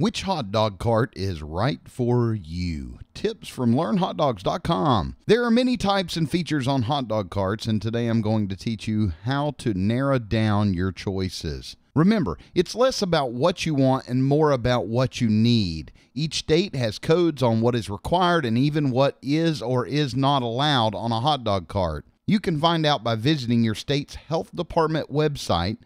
Which hot dog cart is right for you? Tips from learnhotdogs.com. There are many types and features on hot dog carts, and today I'm going to teach you how to narrow down your choices. Remember, it's less about what you want and more about what you need. Each state has codes on what is required and even what is or is not allowed on a hot dog cart. You can find out by visiting your state's health department website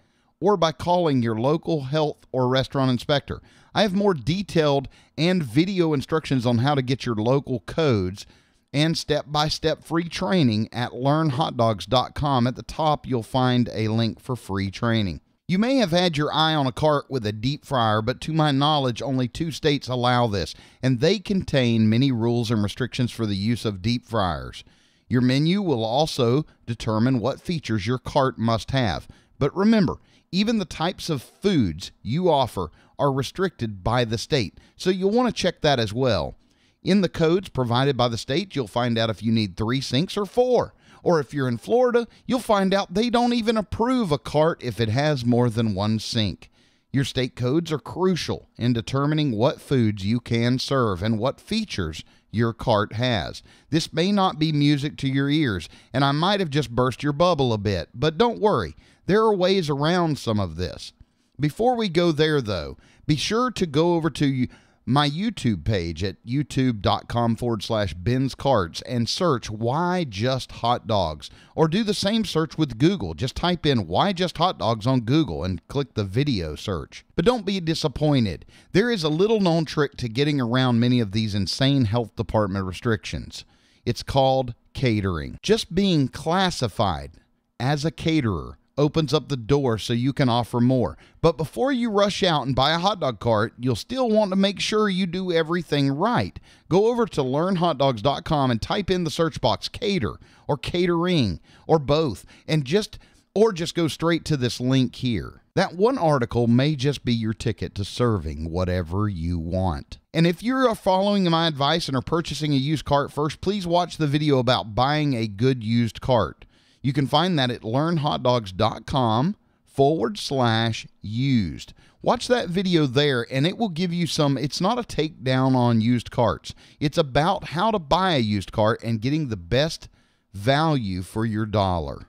or by calling your local health or restaurant inspector. I have more detailed and video instructions on how to get your local codes and step by step free training at learnhotdogs.com. At the top, you'll find a link for free training. You may have had your eye on a cart with a deep fryer, but to my knowledge, only two states allow this, and they contain many rules and restrictions for the use of deep fryers. Your menu will also determine what features your cart must have. But remember, even the types of foods you offer are restricted by the state, so you'll want to check that as well. In the codes provided by the state, you'll find out if you need three sinks or four. Or if you're in Florida, you'll find out they don't even approve a cart if it has more than one sink. Your state codes are crucial in determining what foods you can serve and what features your cart has. This may not be music to your ears, and I might have just burst your bubble a bit, but don't worry. There are ways around some of this. Before we go there, though, be sure to go over to my YouTube page at youtube.com forward slash Ben's Carts and search Why Just Hot Dogs. Or do the same search with Google. Just type in Why Just Hot Dogs on Google and click the video search. But don't be disappointed. There is a little known trick to getting around many of these insane health department restrictions. It's called catering. Just being classified as a caterer opens up the door so you can offer more. But before you rush out and buy a hot dog cart, you'll still want to make sure you do everything right. Go over to learnhotdogs.com and type in the search box cater or catering or both and just or just go straight to this link here. That one article may just be your ticket to serving whatever you want. And if you are following my advice and are purchasing a used cart first, please watch the video about buying a good used cart. You can find that at learnhotdogs.com forward slash used. Watch that video there, and it will give you some. It's not a takedown on used carts, it's about how to buy a used cart and getting the best value for your dollar.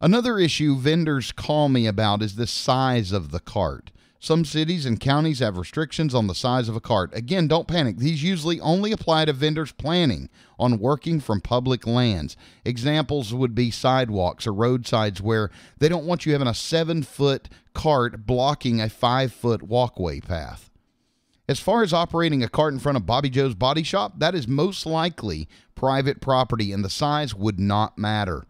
Another issue vendors call me about is the size of the cart. Some cities and counties have restrictions on the size of a cart. Again, don't panic. These usually only apply to vendors planning on working from public lands. Examples would be sidewalks or roadsides where they don't want you having a seven foot cart blocking a five foot walkway path. As far as operating a cart in front of Bobby Joe's body shop, that is most likely private property and the size would not matter.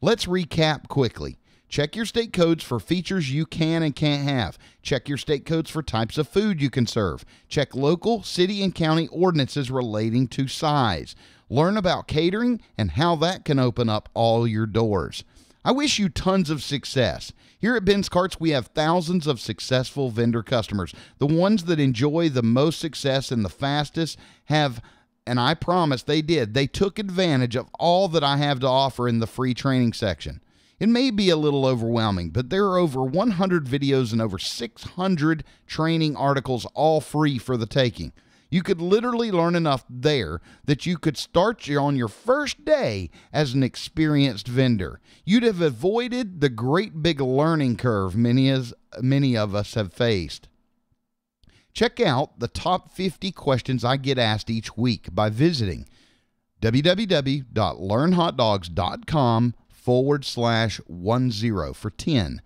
Let's recap quickly. Check your state codes for features you can and can't have. Check your state codes for types of food you can serve. Check local, city, and county ordinances relating to size. Learn about catering and how that can open up all your doors. I wish you tons of success. Here at Ben's Carts, we have thousands of successful vendor customers. The ones that enjoy the most success and the fastest have and I promise they did. They took advantage of all that I have to offer in the free training section. It may be a little overwhelming, but there are over 100 videos and over 600 training articles, all free for the taking. You could literally learn enough there that you could start on your first day as an experienced vendor. You'd have avoided the great big learning curve many, as, many of us have faced. Check out the top 50 questions I get asked each week by visiting www.learnhotdogs.com forward slash one zero for 10.